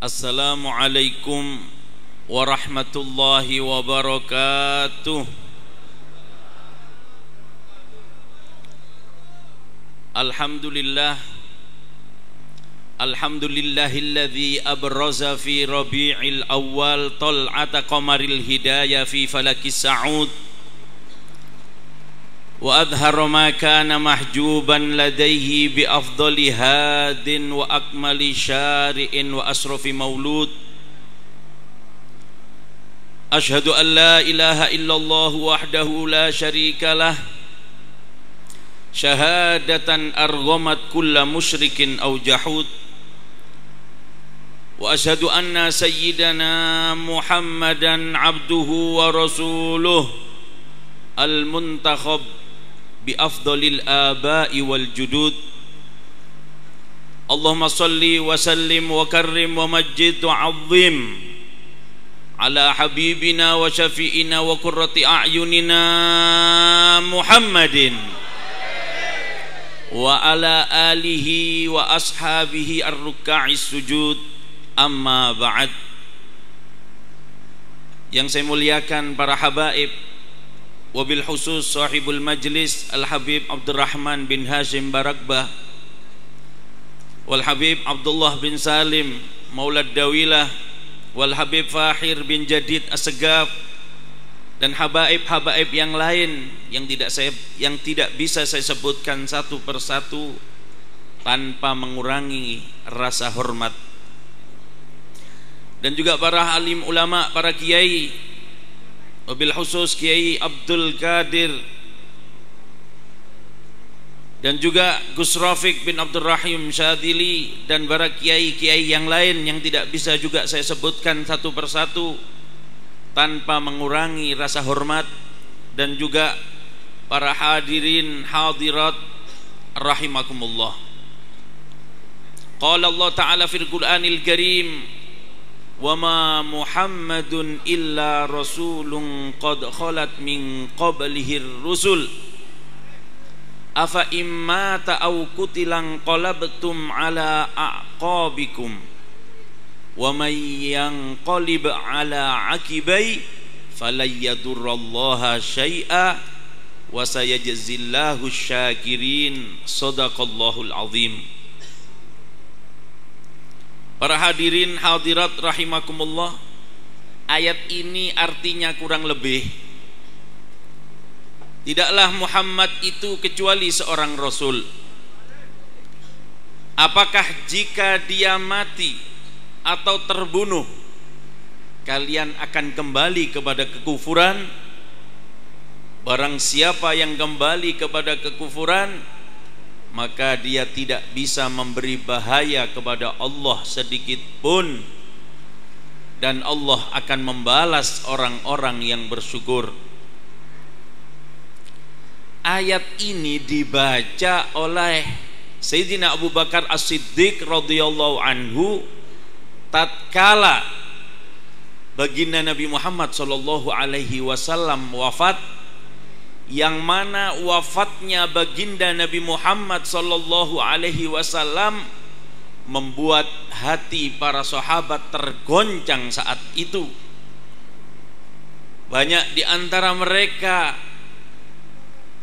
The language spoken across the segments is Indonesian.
Assalamualaikum warahmatullahi wabarakatuh. Alhamdulillah. Alhamdulillahilladzi abraza fi rabi'il awal tal'ata qamaril hidayah fi falakis sa'ud وأظهر ما كان محجوبا لديه بأفضل هاد وأكمل شارئ وأسرف مولود. أشهد أن لا إله إلا الله وحده لا شريك له. شهادة أرغمت كل مشرك أو جحود. وأشهد أن سيدنا محمدا عبده ورسوله المنتخب. بأفضل الآباء والجدود. اللهم صل وسلم وكرم ومجد وعظم على حبيبنا وشفيئنا وقرة أعيننا محمد وعلى آله وأصحابه الركع السجود. أما بعد. Yang saya muliakan para habaib wabil khusus sahibul majlis Al Habib Abdurrahman bin Hashim Barakbah wal Habib Abdullah bin Salim Maulad Dawilah. Wal Habib Fahir bin Jadid Asegaf. Dan habaib-habaib yang lain yang tidak saya yang tidak bisa saya sebutkan satu persatu tanpa mengurangi rasa hormat. Dan juga para alim ulama, para kiai wabil khusus Kiai Abdul Qadir. Dan juga Gus Rafiq bin Abdul Rahim Syadili dan para kiai-kiai yang lain yang tidak bisa juga saya sebutkan satu persatu tanpa mengurangi rasa hormat dan juga para hadirin hadirat rahimakumullah. Qala Allah Ta'ala fil Qur'anil Karim وما محمد إلا رسول قد خلت من قبله الرسل. أفإن مات أو قتل انقلبتم على أعقابكم. ومن ينقلب على عقبي فلن يضر الله شيئا وسيجزي الله الشاكرين. صدق الله العظيم. Para hadirin hadirat rahimakumullah Ayat ini artinya kurang lebih. Tidaklah Muhammad itu kecuali seorang Rasul. Apakah jika dia mati atau terbunuh Kalian akan kembali kepada kekufuran? Barang siapa yang kembali kepada kekufuran maka dia tidak bisa memberi bahaya kepada Allah sedikit pun. Dan Allah akan membalas orang-orang yang bersyukur. Ayat ini dibaca oleh Sayyidina Abu Bakar As-Siddiq radhiyallahu anhu tatkala baginda Nabi Muhammad sallallahu alaihi wasallam wafat yang mana wafatnya baginda Nabi Muhammad sallallahu alaihi wasallam membuat hati para sahabat tergoncang saat itu. Banyak di antara mereka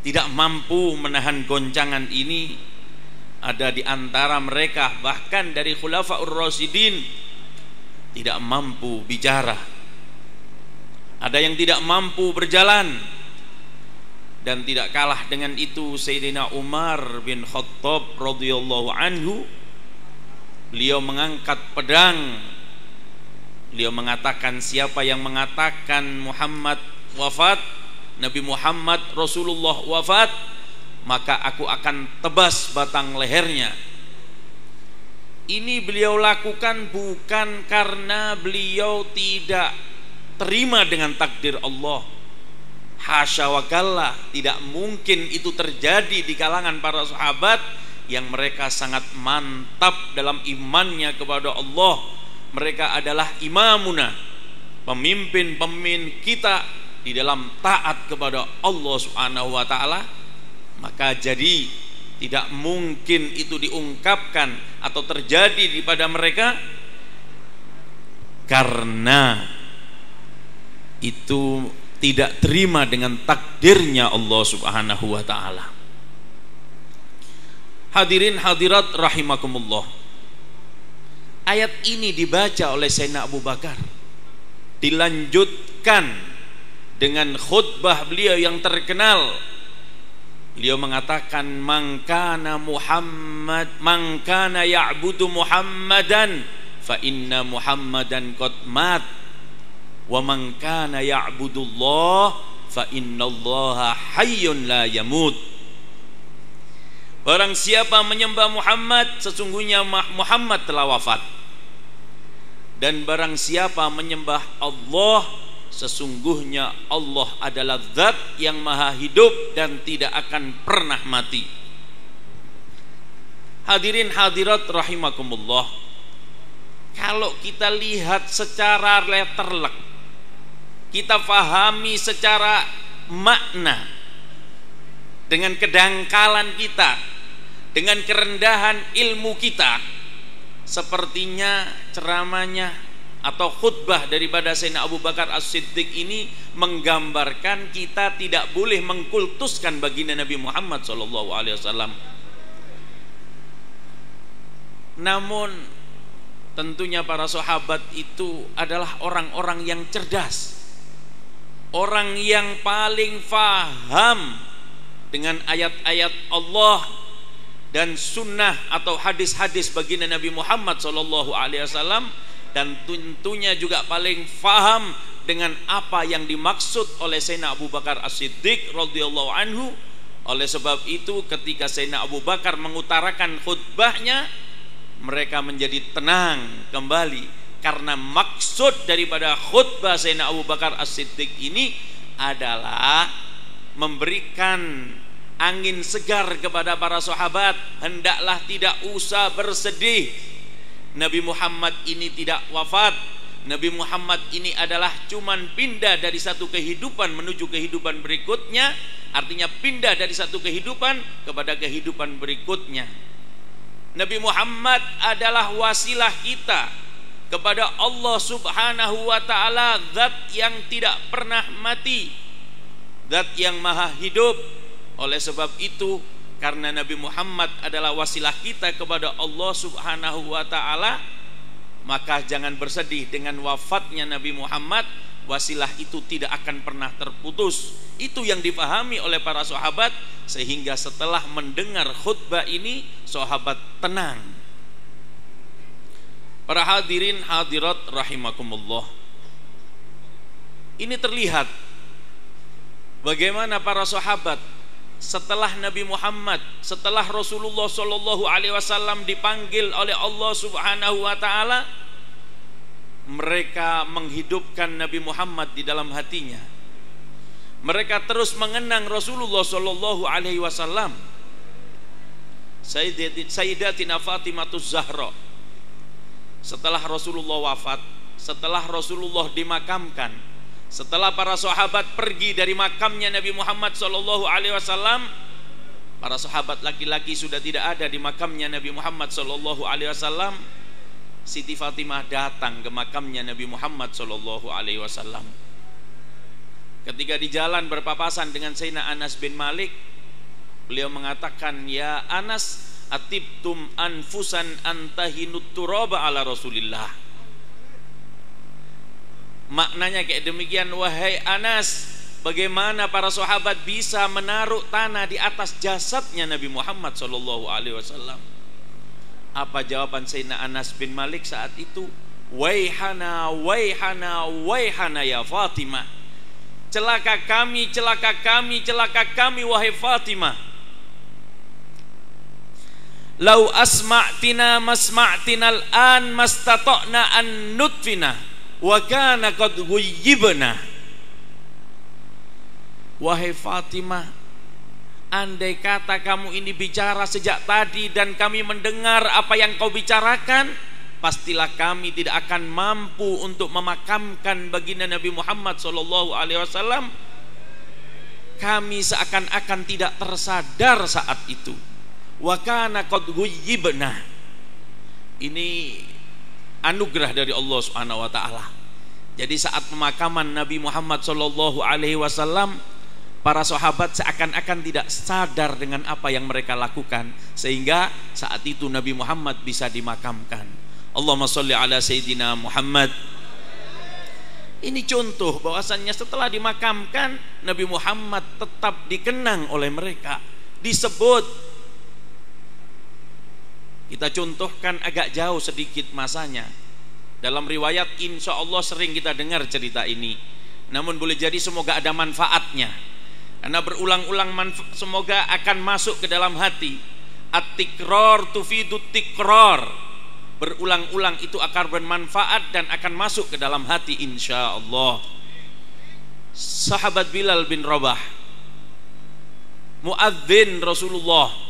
tidak mampu menahan goncangan ini. Ada di antara mereka bahkan dari khulafaur rasyidin tidak mampu bicara. Ada yang tidak mampu berjalan dan tidak kalah dengan itu Sayyidina Umar bin Khattab radhiyallahu anhu. Beliau mengangkat pedang. Beliau mengatakan siapa yang mengatakan Muhammad wafat Nabi Muhammad Rasulullah wafat maka aku akan tebas batang lehernya. Ini beliau lakukan bukan karena beliau tidak terima dengan takdir Allah hasya wa kalla tidak mungkin itu terjadi di kalangan para sahabat yang mereka sangat mantap dalam imannya kepada Allah. Mereka adalah imamuna pemimpin-pemimpin kita di dalam taat kepada Allah Subhanahu wa taala. Maka jadi tidak mungkin itu diungkapkan atau terjadi di pada mereka karena itu tidak terima dengan takdirnya Allah Subhanahu wa taala. Hadirin hadirat rahimakumullah. Ayat ini dibaca oleh Sayyidina Abu Bakar. Dilanjutkan dengan khutbah beliau yang terkenal. Beliau mengatakan mangkana Muhammad mangkana ya'budu Muhammadan fa inna Muhammadan qad mat wa man kana ya'budullah fa innallaha hayyun la yamut Barang siapa menyembah Muhammad sesungguhnya Muhammad telah wafat. Dan barang siapa menyembah Allah sesungguhnya Allah adalah zat yang maha hidup dan tidak akan pernah mati. Hadirin hadirat rahimakumullah. Kalau kita lihat secara letterlek kita fahami secara makna dengan kedangkalan kita dengan kerendahan ilmu kita sepertinya ceramahnya atau khutbah daripada Sayyidina Abu Bakar As-Siddiq ini menggambarkan kita tidak boleh mengkultuskan baginda Nabi Muhammad wasallam. Namun tentunya para sahabat itu adalah orang-orang yang cerdas orang yang paling faham dengan ayat-ayat Allah dan sunnah atau hadis-hadis baginda Nabi Muhammad Shallallahu Alaihi Wasallam dan tentunya juga paling faham dengan apa yang dimaksud oleh Sayyidina Abu Bakar As-Siddiq radhiyallahu anhu. Oleh sebab itu ketika Sayyidina Abu Bakar mengutarakan khutbahnya mereka menjadi tenang kembali karena maksud daripada khutbah Sayyidina Abu Bakar As-Siddiq ini adalah memberikan angin segar kepada para sahabat. Hendaklah tidak usah bersedih. Nabi Muhammad ini tidak wafat. Nabi Muhammad ini adalah cuman pindah dari satu kehidupan menuju kehidupan berikutnya. Artinya pindah dari satu kehidupan kepada kehidupan berikutnya. Nabi Muhammad adalah wasilah kita kepada Allah Subhanahu wa taala zat yang tidak pernah mati zat yang maha hidup. Oleh sebab itu karena Nabi Muhammad adalah wasilah kita kepada Allah Subhanahu wa taala maka jangan bersedih dengan wafatnya Nabi Muhammad. Wasilah itu tidak akan pernah terputus. Itu yang dipahami oleh para sahabat sehingga setelah mendengar khutbah ini sahabat tenang Para hadirin hadirat rahimakumullah. Ini terlihat bagaimana para sahabat setelah Nabi Muhammad, setelah Rasulullah Shallallahu Alaihi Wasallam dipanggil oleh Allah Subhanahu Wa Taala, mereka menghidupkan Nabi Muhammad di dalam hatinya. Mereka terus mengenang Rasulullah Shallallahu Alaihi Wasallam. Sayyidatina Fatimah Zahra setelah Rasulullah wafat, setelah Rasulullah dimakamkan, setelah para sahabat pergi dari makamnya Nabi Muhammad sallallahu alaihi wasallam, para sahabat laki-laki sudah tidak ada di makamnya Nabi Muhammad sallallahu alaihi wasallam. Siti Fatimah datang ke makamnya Nabi Muhammad sallallahu alaihi wasallam. Ketika di jalan berpapasan dengan Sayyidina Anas bin Malik, beliau mengatakan, "Ya Anas, atibtum anfusan antahinut turaba ala rasulillah. Maknanya kayak demikian wahai Anas bagaimana para sahabat bisa menaruh tanah di atas jasadnya Nabi Muhammad sallallahu alaihi wasallam? Apa jawaban Sayyidina Anas bin Malik saat itu? Waihana waihana waihana ya Fatimah. Celaka kami celaka kami celaka kami wahai Fatimah lau asma'tina masma'tina al-an mastata'na an nutfina wa kana qad ghayyibna. Wahai Fatimah andai kata kamu ini bicara sejak tadi dan kami mendengar apa yang kau bicarakan pastilah kami tidak akan mampu untuk memakamkan baginda Nabi Muhammad sallallahu alaihi wasallam. Kami seakan-akan tidak tersadar saat itu wa kana qad ini anugerah dari Allah Subhanahu wa taala. Jadi saat pemakaman Nabi Muhammad sallallahu alaihi wasallam para sahabat seakan-akan tidak sadar dengan apa yang mereka lakukan sehingga saat itu Nabi Muhammad bisa dimakamkan. Allahumma sholli ala sayyidina Muhammad. Ini contoh bahwasannya setelah dimakamkan Nabi Muhammad tetap dikenang oleh mereka, disebut kita contohkan agak jauh sedikit masanya. Dalam riwayat insya Allah sering kita dengar cerita ini. Namun boleh jadi semoga ada manfaatnya. Karena berulang-ulang semoga akan masuk ke dalam hati. At-tikror tufidu tikror. Berulang-ulang itu akan bermanfaat dan akan masuk ke dalam hati insya Allah. Sahabat Bilal bin Rabah. Muadzin Rasulullah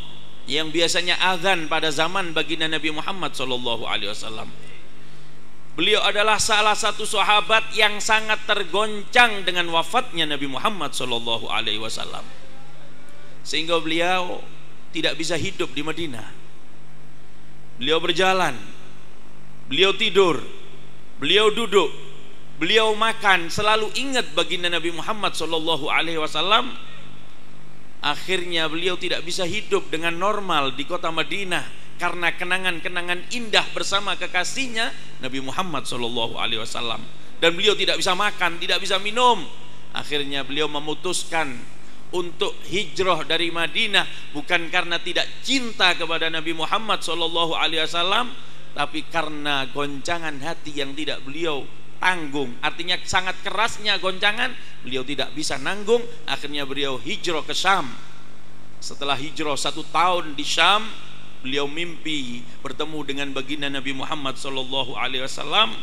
yang biasanya azan pada zaman baginda Nabi Muhammad sallallahu alaihi wasallam Beliau adalah salah satu sahabat yang sangat tergoncang dengan wafatnya Nabi Muhammad Shallallahu Alaihi Wasallam, sehingga beliau tidak bisa hidup di Madinah. Beliau berjalan, beliau tidur, beliau duduk, beliau makan, selalu ingat baginda Nabi Muhammad Shallallahu Alaihi Wasallam. Akhirnya beliau tidak bisa hidup dengan normal di kota Madinah karena kenangan-kenangan indah bersama kekasihnya Nabi Muhammad Shallallahu Alaihi Wasallam dan beliau tidak bisa makan, tidak bisa minum. Akhirnya beliau memutuskan untuk hijrah dari Madinah bukan karena tidak cinta kepada Nabi Muhammad Shallallahu Alaihi Wasallam, tapi karena goncangan hati yang tidak beliau tanggung. Artinya sangat kerasnya goncangan, beliau tidak bisa nanggung. Akhirnya beliau hijrah ke Syam. Setelah hijrah satu tahun di Syam, beliau mimpi bertemu dengan baginda Nabi Muhammad sallallahu alaihi wasallam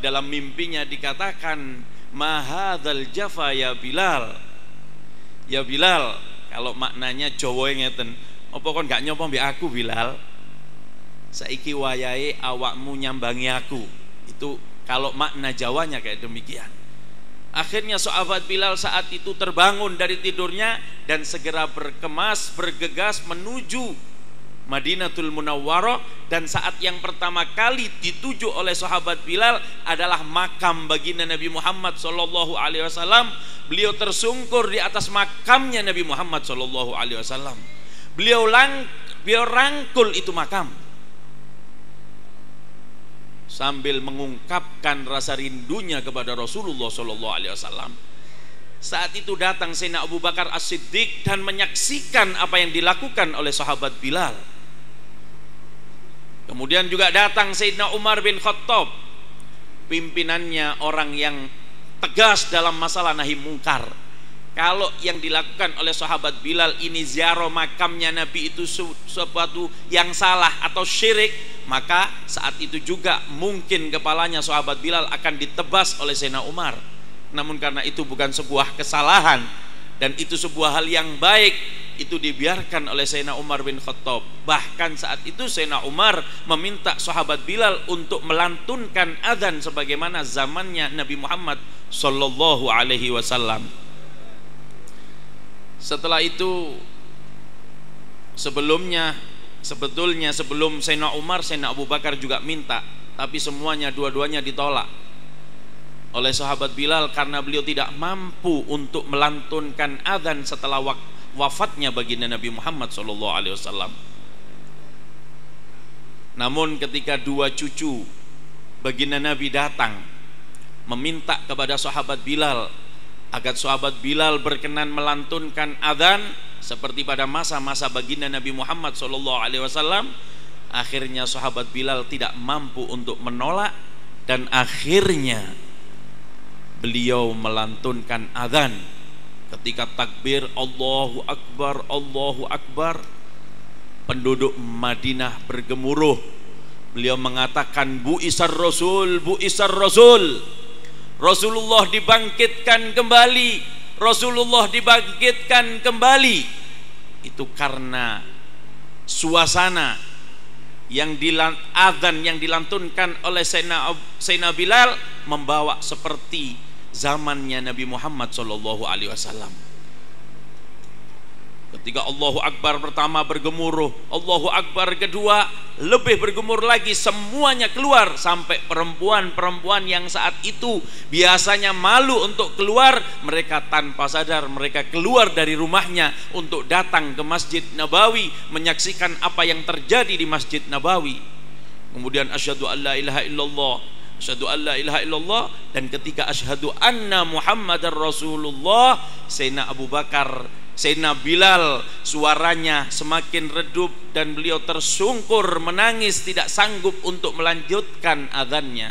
dalam mimpinya dikatakan mahadzal jafa ya Bilal ya Bilal kalau maknanya Jawa ngeten apa kon gak nyopo mbek aku Bilal saiki wayahe awakmu nyambangi aku itu kalau makna Jawanya kayak demikian Akhirnya sahabat Bilal saat itu terbangun dari tidurnya dan segera berkemas, bergegas menuju Madinatul Munawwarah dan saat yang pertama kali dituju oleh sahabat Bilal adalah makam baginda Nabi Muhammad sallallahu alaihi wasallam. Beliau tersungkur di atas makamnya Nabi Muhammad sallallahu alaihi wasallam. Beliau lang beliau rangkul itu makam sambil mengungkapkan rasa rindunya kepada Rasulullah sallallahu alaihi wasallam. Saat itu datang Sayyidina Abu Bakar As-Siddiq dan menyaksikan apa yang dilakukan oleh sahabat Bilal Kemudian juga datang Sayyidina Umar bin Khattab pimpinannya orang yang tegas dalam masalah nahi mungkar. Kalau yang dilakukan oleh sahabat Bilal ini ziarah makamnya Nabi itu sesuatu yang salah atau syirik, maka saat itu juga mungkin kepalanya sahabat Bilal akan ditebas oleh Sayyidina Umar. Namun karena itu bukan sebuah kesalahan. Dan itu sebuah hal yang baik. Itu dibiarkan oleh Sayyidina Umar bin Khattab. Bahkan saat itu Sayyidina Umar meminta sahabat Bilal untuk melantunkan azan sebagaimana zamannya Nabi Muhammad sallallahu alaihi wasallam setelah itu sebelumnya sebetulnya sebelum Sayyidina Umar Sayyidina Abu Bakar juga minta tapi semuanya dua-duanya ditolak oleh sahabat Bilal karena beliau tidak mampu untuk melantunkan azan setelah wafatnya baginda Nabi Muhammad wasallam. Namun ketika dua cucu baginda Nabi datang meminta kepada sahabat Bilal agar sahabat Bilal berkenan melantunkan adzan seperti pada masa-masa baginda Nabi Muhammad wasallam, akhirnya sahabat Bilal tidak mampu untuk menolak dan akhirnya beliau melantunkan adzan. Ketika takbir Allahu Akbar Allahu Akbar penduduk Madinah bergemuruh. Beliau mengatakan Bu Isar Rasul Bu Isar Rasul Rasulullah dibangkitkan kembali Rasulullah dibangkitkan kembali itu karena suasana yang azan yang dilantunkan oleh Sayyidina Bilal membawa seperti zamannya Nabi Muhammad Shallallahu Alaihi Wasallam. Ketika Allahu Akbar pertama bergemuruh, Allahu Akbar kedua lebih bergumur lagi semuanya keluar sampai perempuan-perempuan yang saat itu biasanya malu untuk keluar. Mereka tanpa sadar mereka keluar dari rumahnya untuk datang ke Masjid Nabawi menyaksikan apa yang terjadi di Masjid Nabawi. Kemudian asyhadu alla ilaha illallah asyhadu alla ilaha illallah dan ketika asyhadu anna muhammadar rasulullah Sayyidina Abu Bakar Sayyidina Bilal suaranya semakin redup dan beliau tersungkur menangis tidak sanggup untuk melanjutkan adhannya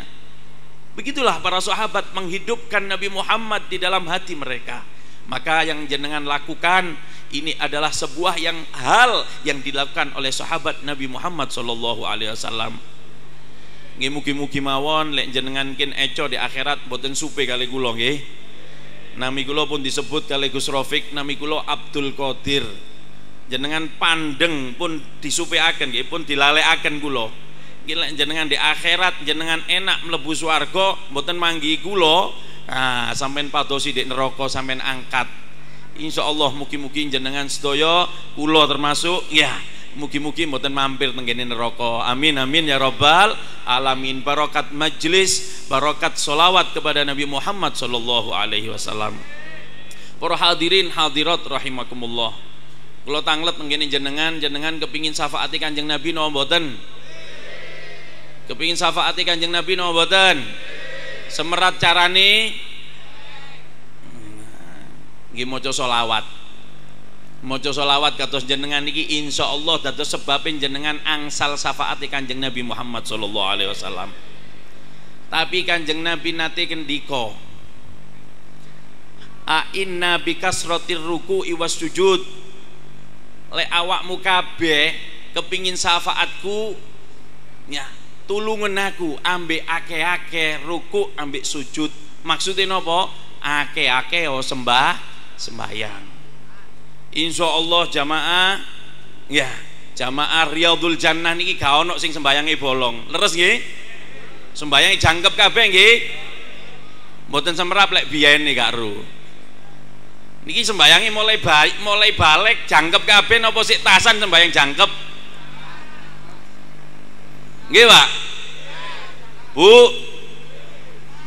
begitulah para sahabat menghidupkan Nabi Muhammad di dalam hati mereka. Maka yang jenengan lakukan ini adalah sebuah yang hal yang dilakukan oleh sahabat Nabi Muhammad sallallahu alaihi wasallam. Mugi-mugi mawon lek jenengan kin eco di akhirat boten supe kali kula nggih nami kula pun disebut kali Gus Rofik nami kula Abdul Qadir. Jenengan pandeng pun disupiaken nggih pun dilalekaken kula. Gila jenengan di akhirat jenengan enak mlebu swarga mboten manggi kula ah sampean padosi di neraka sampean angkat. Insyaallah mugi-mugi jenengan sedaya kula termasuk ya Mugi-mugi mboten mampir tenggene neraka. Amin amin ya rabbal alamin. Barokat majlis, barokat solawat kepada Nabi Muhammad sallallahu alaihi wasallam. Para hadirin hadirat rahimakumullah. Kula tanglet tenggene jenengan, jenengan kepingin syafaati Kanjeng Nabi napa mboten? Kepingin syafaati Kanjeng Nabi napa mboten? Semerat carane nggih maca selawat maca solawat kados jenengan iki insya Allah dados sebabin jenengan angsal syafaat kanjeng Nabi Muhammad sallallahu alaihi wasallam. Tapi kanjeng Nabi nate kendiko a inna bikasratir ruku iwas sujud. Le awakmu kabeh kepingin syafaatku ya tulungan aku ambek ake-ake ruku ambek sujud. Maksudnya nopo? Ake-ake oh sembah sembahyang Insya Allah jamaah ya jamaah Riyadul Jannah niki gak ono sing sembayangi bolong. Leres nggih? Sembayangi jangkep kabeh nggih? Mboten semerap lek biyen nih gak ru. Niki sembayangi mulai baik mulai balik jangkep kabeh napa sik tasan sembayang jangkep? Nggih Pak? Bu?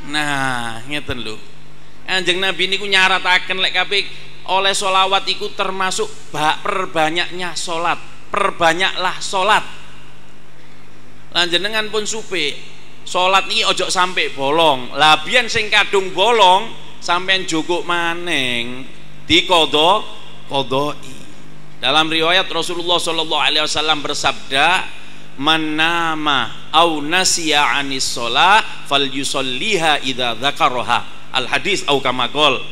Nah ngeten lho. Anjing Nabi niku nyarataken lek kabeh oleh solawat itu termasuk perbanyaknya solat. Perbanyaklah solat. Lanjenengan pun supe solat ini ojo sampai bolong. Labian sing kadung bolong sampai jogok maneng. Di kodo kodoi dalam riwayat Rasulullah Shallallahu Alaihi Wasallam bersabda manama au nasiya anis sholat fal yusolliha idha dzakaraha. Al hadis au kamagol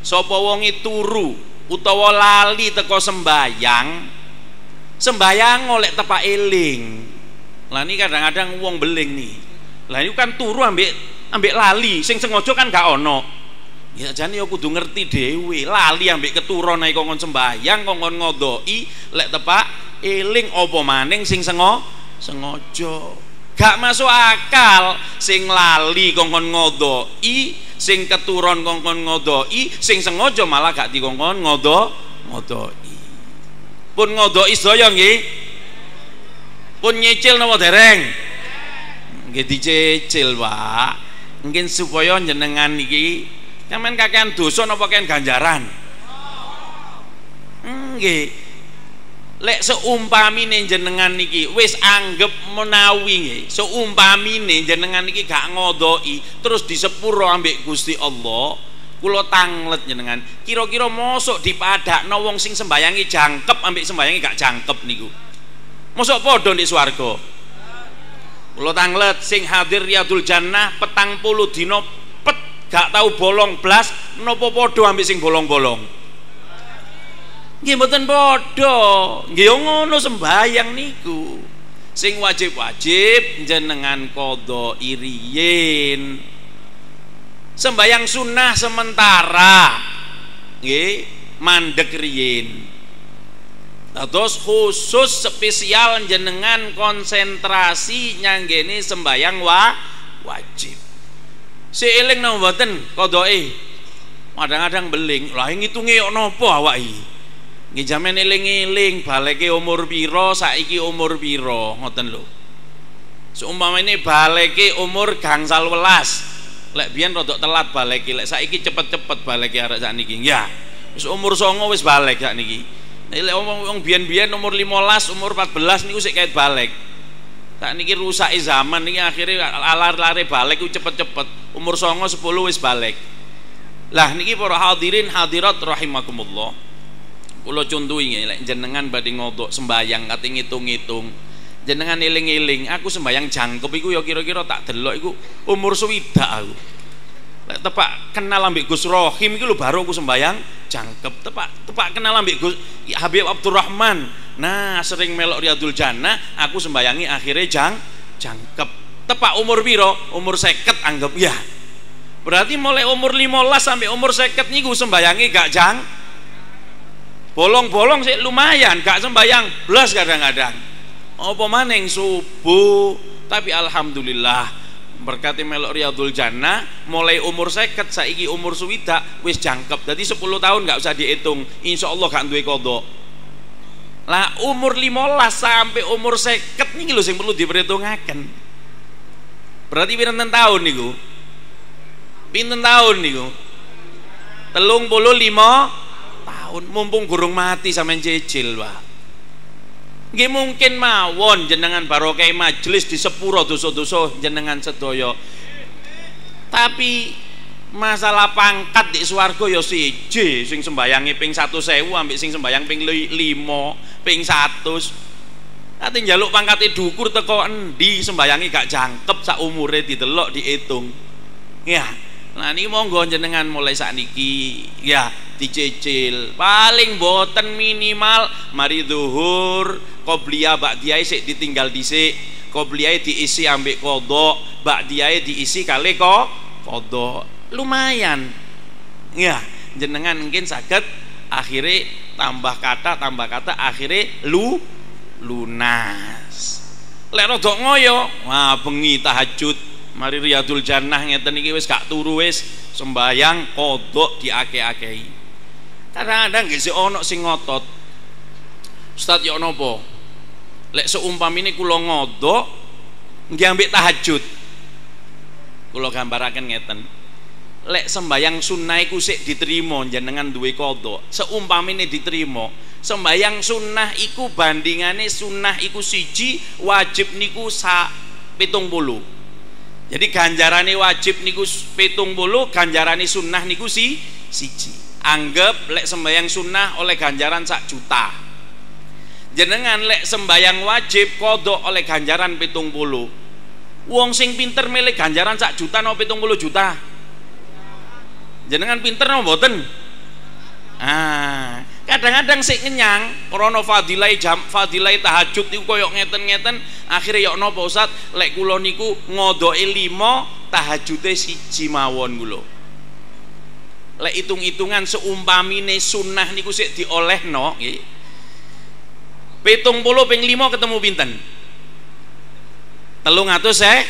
sapa wonge turu utawa lali teko sembayang sembayang oleh tepak eling. Lah ini kadang-kadang wong beling nih lah ini kan turu ambek ambek lali sing sengaja kan gak ono. Ya jane aku kudu ngerti dhewe lali ambek keturon naik kongkon sembayang kongkon ngodoi lek tepak eling apa maning sing sengo sengaja. Gak masuk akal sing lali kongkon ngodoi sing keturun kongkon ngodoi sing sengaja malah gak dikongkon ngodo ngodoi. Pun ngodoi sedaya nggih. Pun nyicil napa dereng? Nggih dicicil Pak. Mungkin supaya jenengan iki sampean kakean dosa napa kakean ganjaran? Nggih lek seumpamine jenengan niki wis anggap menawi nggih. Seumpamine jenengan niki gak ngodoi terus disepuro ambek Gusti Allah. Kula tanglet jenengan. Kira-kira mosok dipadakno wong sing sembayangi jangkep ambek sembayangi gak jangkep niku? Mosok padha ndek swarga? Kula tanglet sing hadir riyadul jannah petang puluh dino pet gak tahu bolong blas nopo padha ambek sing bolong-bolong nggih mboten padha. Nggih ngono sembayang niku. Sing wajib-wajib jenengan kodo iriyin. Sembayang sunnah sementara. Nggih mandek riyin. Terus khusus spesial jenengan konsentrasi nyanggeni sembayang wa wajib. Seiling nang mboten kodoe kadang-kadang beling. Lah ngitunge yo napa awake nggih jaman eling-eling baleke umur pira saiki umur pira ngoten lho. Seumpamane baleke umur gangsal welas. Lek biyen rodok telat baleke lek saiki cepet-cepet baleke arek sakniki. Ya wis umur songo wis balik sakniki. Lek wong biyen-biyen umur 15 umur 14 niku sik kait balik. Tak niki rusak zaman niki akhirnya alar-lare balik ku cepet-cepet. Umur songo 10 wis balik. Lah niki para hadirin hadirat rahimakumullah kula contohi lek jenengan badhe ngodok sembayang kate ngitung-ngitung jenengan eling-eling aku sembayang jangkep iku ya kira-kira tak delok iku umur swidak aku. Tepak kenal ambek Gus Rohim iku baru aku sembayang jangkep tepak tepak kenal ambek Gus Habib Abdurrahman. Nah sering melok Riyadul Jannah aku sembayangi akhirnya jang jangkep. Tepak umur piro? Umur seket anggap ya. Berarti mulai umur 15 sampai umur seket niku sembayangi gak jang bolong-bolong sih lumayan gak sembayang belas kadang-kadang. Apa maning? Subuh. Tapi alhamdulillah berkati melok riyadul jannah mulai umur seket saiki umur suwida wis jangkep. Jadi 10 tahun gak usah dihitung insya Allah gak duwe kodok. Lah umur 15 sampai umur seket nih lho yang perlu diperhitungkan berarti pinten tahun niku? Pinten tahun niku? Telung puluh lima tahun mumpung gurung mati sama cicil Pak Nggih mungkin mawon jenengan barokah majelis di sepuro dosa-dosa jenengan sedaya. Tapi masalah pangkat di swarga ya siji sing sembayangi ping 1000 ambek sing sembayang ping 5, ping 100. Ate njaluk pangkate dukur teko endi sembayangi gak jangkep sak umure didelok diitung. Ya, Nah ini monggo jenengan mulai saat niki ya dicicil. Paling boten minimal mari duhur qobliyah ba'diyah sik ditinggal dhisik? Qobliyah diisi ambek kodok? Ba'diyah diisi kali kok kodok. Lumayan. Ya jenengan mungkin sakit akhirnya tambah kata tambah kata akhirnya lu lunas. Lek rodok ngoyo wah bengi tahajud mari riyadul jannah ngeten iki wis gak turu wis sembayang kodok diake-akei. Kadang-kadang nggih sik ana sing ngotot. Ustaz ya napa? Lek seumpamine kula ngodok nggih ambek tahajud. Kula gambaraken ngeten. Lek sembayang sunnah iku sik diterima jenengan duwe kodok. Seumpamine diterima sembayang sunnah iku bandingane sunnah iku siji wajib niku sa pitung puluh jadi ganjarane wajib niku petung bulu ganjarane sunnah niku si siji. Anggap lek sembayang sunnah oleh ganjaran sak juta. Jenengan lek sembayang wajib kodok oleh ganjaran petung bulu wong sing pinter milih ganjaran sak juta no petung bulu juta? Jenengan pinter no boten ah kadang-kadang sik ngenyang krana fadilai jam fadilai tahajud niku koyo ngeten-ngeten akhirnya yok napa Ustaz? Lek kula niku ngodoke 5 tahajude siji mawon kula lek hitung-hitungan seumpamine sunnah niku sik diolehno nggih. Pitung puluh ping lima ketemu pinten? Telung atus saya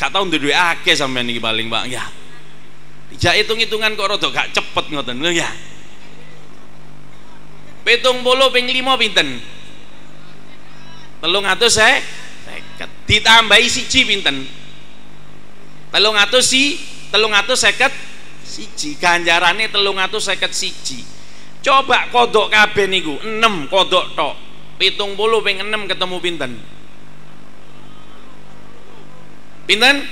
gak tau duwe akeh sampean niki paling Pak. Ya Dijak hitung-hitungan kok rada gak cepet ngoten ya Petung puluh ping lima pinten? Telung saya ditambahi siji pinten? Telung atus si telung atus seket siji. Ganjarane telung atus seket siji. Coba kodok kabeh niku enam kodok tok. Pitung puluh ping enam ketemu pinten? Pinten?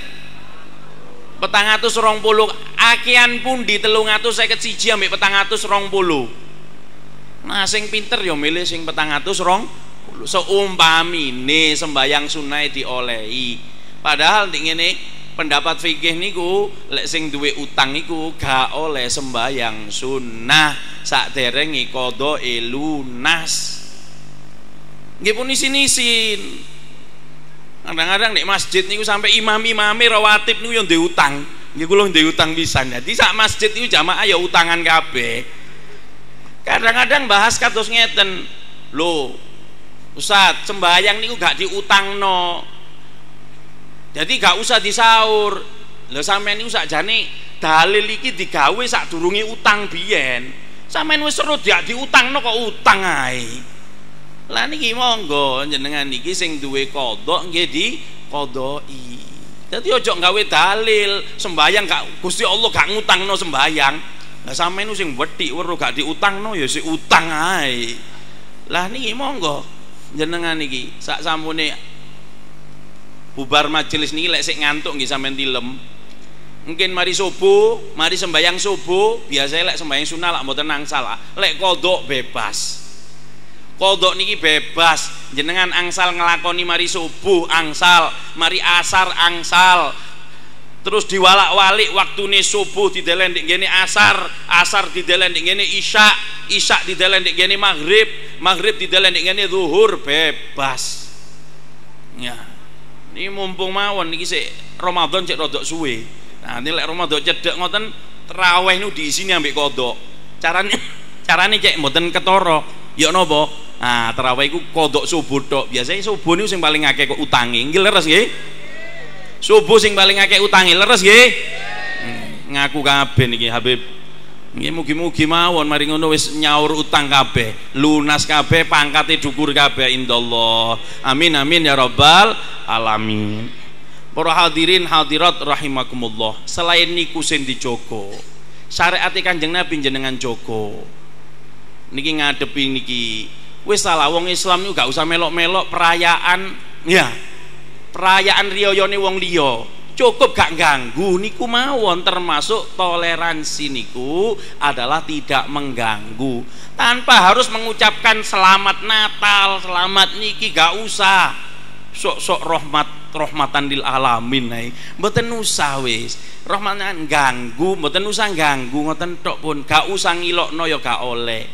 Petang atus rong puluh. Akian pun di telung atus seket siji ambil petang atus rong puluh Nah sing pinter ya milih sing petang atus rong seumpamine sembayang sunai diolehi. Padahal ngene pendapat fikih niku lek sing duwe utang niku gak oleh sembayang sunnah saderenge qada lunas. Nggih pun isin-isin. Kadang-kadang nek masjid niku sampai imam-imame rawatib niku yo duwe utang. Nggih kula duwe utang pisan. Dadi sak masjid niku jamaah ya utangan kabeh kadang-kadang bahas kados ngeten. Lo Ustaz sembahyang niku gak diutang no jadi gak usah disaur. Lo sampean niku jani dalil iki digawe sak durungi utang biyen. Sampean wis seru dia diutangno kok utang ae. Lah niki monggo jenengan niki sing duwe kodok nggih di kodoi. Jadi ojo nggawe dalil sembayang gak Gusti Allah gak ngutangno sembayang lah sampean sing wedhik weruh gak diutangno ya si utang ae. Lah niki monggo jenengan niki sak sampune bubar majelis niki lek sik ngantuk nggih sampean tilem. Mungkin mari subuh mari sembahyang subuh biasanya lek sembahyang sunnah lah mboten salah lek kodok bebas. Kodok niki bebas jenengan angsal ngelakoni mari subuh angsal mari asar angsal terus diwalak-walik waktu nih subuh di dalam di gini asar asar di dalam di gini isya isya di dalam di gini maghrib maghrib di dalam di gini zuhur bebas ya ini mumpung mawon niki sih Ramadan cek rodok suwe Nah, ini lek Ramadan cedek ngoten terawih nu sini ambek kodok. Carane carane cek mboten ketara. Ya napa? Nah, terawih iku kodok subuh tok. Biasanya subuh niku sing paling akeh kok utangi. Nggih leres? Subuh sing paling akeh utangi. Leres nggih? Hmm, ngaku kabeh niki Habib. Nggih mugi-mugi mawon mari ngono wis nyaur utang kabeh, lunas kabeh, pangkate dukur kabeh indallah. Amin amin ya rabbal alamin. Para hadirin hadirat rahimakumullah. Selain niku sing dijogo, syariat Kanjeng Nabi jenengan jogo. Niki ngadepi niki wis salah wong Islam niku gak usah melok-melok perayaan ya. Perayaan riyayane wong liya. Cukup gak ganggu niku mawon termasuk toleransi niku adalah tidak mengganggu. Tanpa harus mengucapkan selamat Natal, selamat niki gak usah. Sok-sok rahmat rahmatan lil alamin ae. Mboten usah wis. Rahmatan ganggu mboten usah ganggu ngoten tok pun. Gak usah ngilokno ya gak oleh.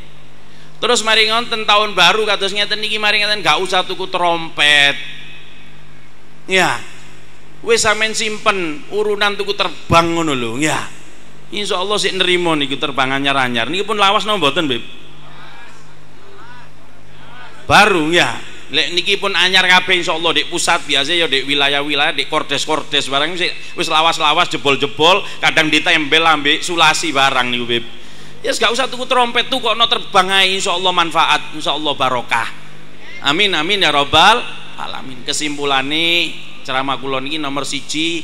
Terus mari ngonten tahun baru kados ngeten niki mari gak usah tuku trompet ya. Wis sampean simpen urunan tuku terbang ngono lho ya. Insya Allah sih nerimo niku terbang anyar-anyar niki pun lawas no mboten Beb baru ya. Lek niki pun anyar kabeh insyaallah di pusat biasa ya di wilayah-wilayah di kordes-kordes barang wis lawas-lawas jebol-jebol kadang ditempel ambek sulasi barang niku Beb ya gak usah tuku trompet tuh kok no terbang ae insyaallah manfaat insyaallah barokah. Amin amin ya robbal alamin. Kesimpulannya ceramah kulon ini nomor siji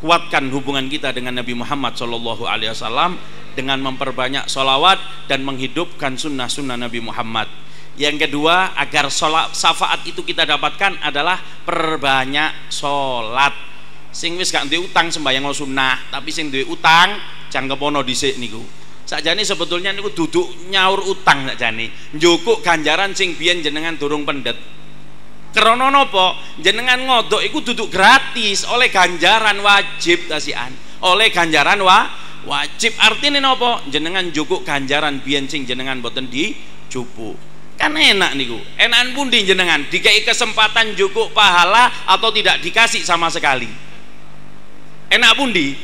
kuatkan hubungan kita dengan Nabi Muhammad Shallallahu Alaihi Wasallam dengan memperbanyak solawat dan menghidupkan sunnah-sunnah Nabi Muhammad. Yang kedua agar sholat syafaat itu kita dapatkan adalah perbanyak sholat. Sing wis gak utang sembahyang sunnah tapi sing duwe utang jangkepono dhisik niku. Sakjane sebetulnya niku duduk nyaur utang sakjane. Njukuk ganjaran sing biyen jenengan durung pendet krana napa jenengan ngodok iku duduk gratis. Oleh ganjaran wajib tasian oleh ganjaran wa wajib. Artinya napa jenengan jukuk ganjaran biyen sing jenengan boten dijupuk kan enak niku. Enakan pundi jenengan? Dikai kesempatan cukup pahala atau tidak dikasih sama sekali? Enak pundi?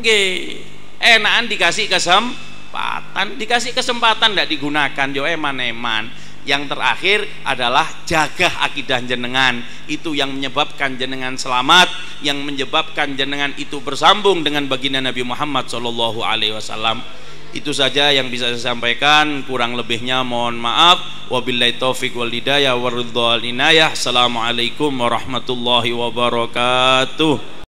Nggih. Enakan dikasih kesempatan. Dikasih kesempatan tidak digunakan yo eman-eman yang terakhir adalah jaga akidah jenengan. Itu yang menyebabkan jenengan selamat yang menyebabkan jenengan itu bersambung dengan baginda Nabi Muhammad Shallallahu Alaihi Wasallam. Itu saja yang bisa saya sampaikan. Kurang lebihnya mohon maaf. Wabillahi taufik wal hidayah inayah. Assalamualaikum warahmatullahi wabarakatuh